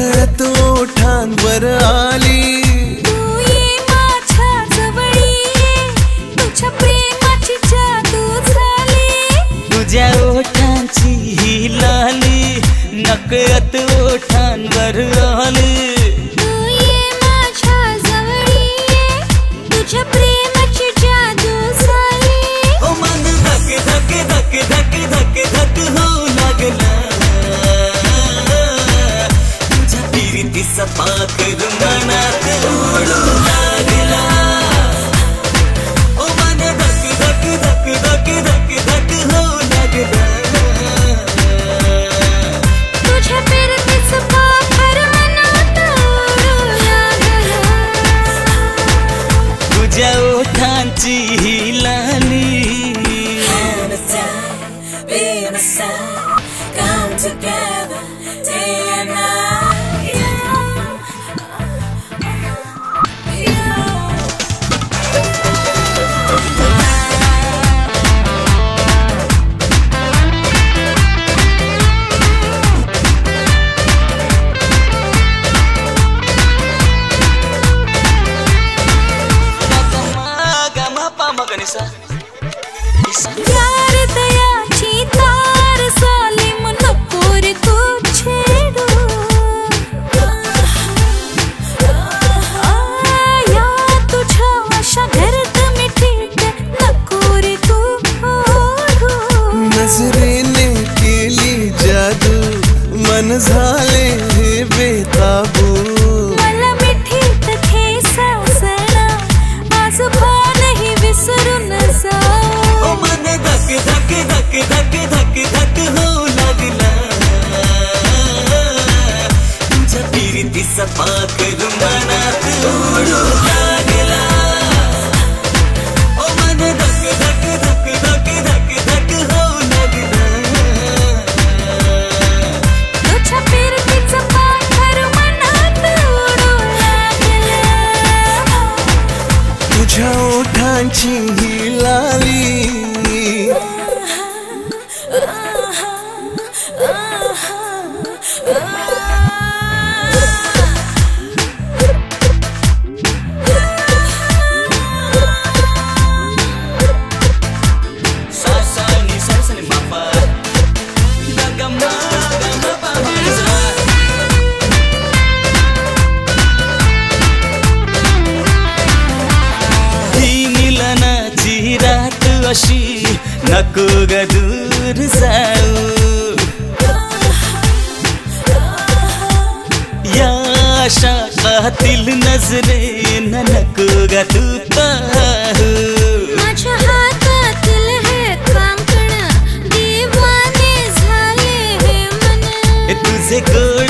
रखडत तो ओठांवर आली तुझ्या ओठांची ही लाली नकळत ओठांवर जाओ ठाची हिलान मन झाले हे बेताबू सफा करूंगा 就弹起吉他哩。कशी नको ग दूर जाऊ या शाकातील नजरे न नको ग तू पाहू माझ्या हातातील हे कांकण दिवाने है मन तुझे गोड